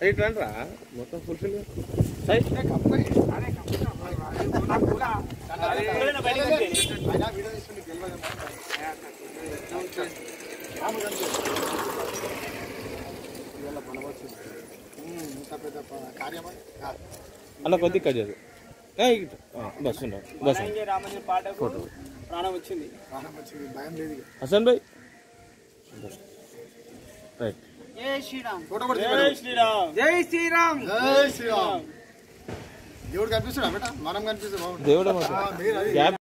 Right రండ్రా మొత్తం fulfil అలా కొద్ది కట్ చేయదు బస్ బస్ ఫోటో ప్రాణం వచ్చింది ప్రాణం వచ్చింది. భయం లేదు ఇక. హసన్ భాయ్. రైట్. జై శ్రీరామ్. జై. శ్రీరామ్. జై శ్రీరామ్. జై శ్రీరామ్. దేవుడు కనిపిస్తున్నా. బేట మనం కనిపిస్తే బాగుంటుంది దేవుడే